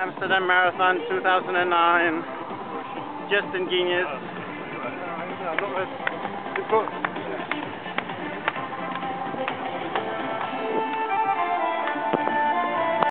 Amsterdam Marathon 2009. Justin Genius.